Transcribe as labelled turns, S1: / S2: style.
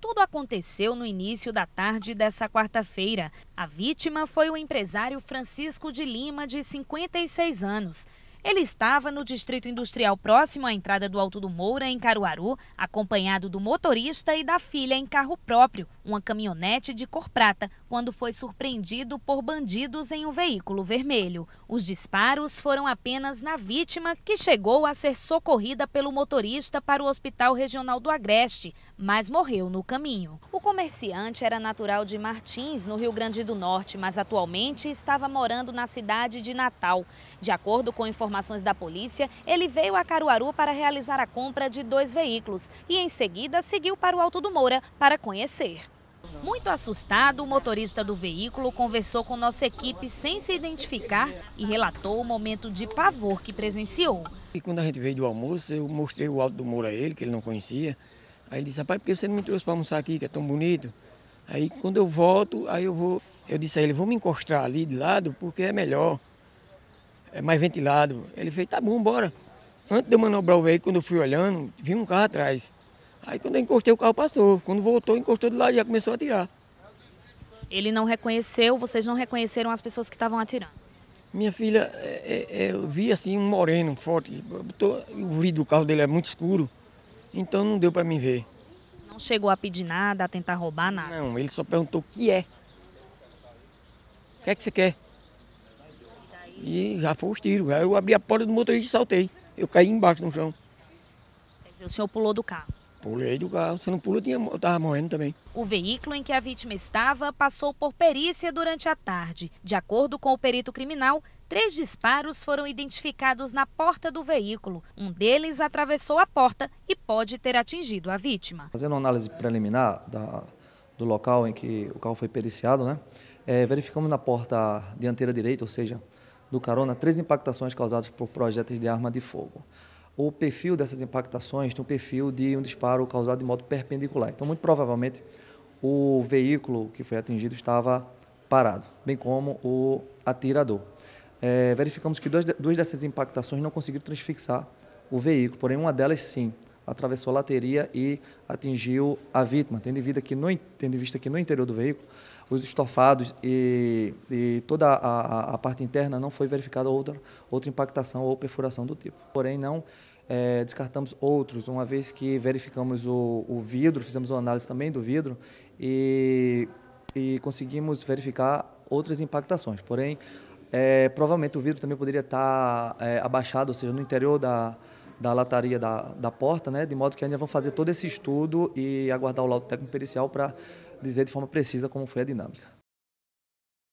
S1: Tudo aconteceu no início da tarde dessa quarta-feira. A vítima foi o empresário Francisco de Lima, de 56 anos. Ele estava no distrito industrial próximo à entrada do Alto do Moura, em Caruaru, acompanhado do motorista e da filha em carro próprio, uma caminhonete de cor prata, quando foi surpreendido por bandidos em um veículo vermelho. Os disparos foram apenas na vítima, que chegou a ser socorrida pelo motorista para o Hospital Regional do Agreste, mas morreu no caminho. O comerciante era natural de Martins, no Rio Grande do Norte, mas atualmente estava morando na cidade de Natal. De acordo com informações da polícia, ele veio a Caruaru para realizar a compra de dois veículos e, em seguida, seguiu para o Alto do Moura para conhecer. Muito assustado, o motorista do veículo conversou com nossa equipe sem se identificar e relatou o momento de pavor que presenciou.
S2: E quando a gente veio do almoço, eu mostrei o Alto do Moura a ele, que ele não conhecia. Aí ele disse, rapaz, por que você não me trouxe para almoçar aqui, que é tão bonito? Aí quando eu volto, aí eu vou, eu disse a ele, vamos encostar ali de lado, porque é melhor é mais ventilado. Ele fez, tá bom, bora. Antes de eu manobrar o veículo, quando eu fui olhando, vi um carro atrás. Aí quando eu encostei, o carro passou. Quando voltou, encostou do lado e já começou a atirar.
S1: Ele não reconheceu, vocês não reconheceram as pessoas que estavam atirando?
S2: Minha filha, é, é, eu vi assim um moreno forte. o vidro do carro dele é muito escuro, então não deu para mim ver.
S1: Não chegou a pedir nada, a tentar roubar nada?
S2: Não, ele só perguntou o que é. O que é que você quer? E já foi os tiros. Aí eu abri a porta do motorista e saltei. Eu caí embaixo no chão.
S1: Quer dizer, o senhor pulou do carro?
S2: Pulei do carro. Se não pula, eu, tinha, eu tava morrendo também.
S1: O veículo em que a vítima estava passou por perícia durante a tarde. De acordo com o perito criminal, três disparos foram identificados na porta do veículo. Um deles atravessou a porta e pode ter atingido a vítima.
S3: Fazendo uma análise preliminar da, do local em que o carro foi periciado, né? É, verificamos na porta dianteira direita, ou seja, do carona três impactações causadas por projéteis de arma de fogo. O perfil dessas impactações tem um perfil de um disparo causado de modo perpendicular. Então, muito provavelmente, o veículo que foi atingido estava parado, bem como o atirador. É, verificamos que duas, duas dessas impactações não conseguiram transfixar o veículo, porém uma delas sim atravessou a lateria e atingiu a vítima, tendo, vida que no, tendo em vista que no interior do veículo os estofados e, e toda a, a, parte interna não foi verificada outra, outra impactação ou perfuração do tipo. Porém, não é, descartamos outros, uma vez que verificamos o, o, vidro, fizemos uma análise também do vidro e, e conseguimos verificar outras impactações. Porém, é, provavelmente o vidro também poderia estar é, abaixado, ou seja, no interior da, da lataria da, da porta, né, de modo que ainda vão fazer todo esse estudo e aguardar o laudo técnico pericial para dizer de forma precisa como foi a dinâmica.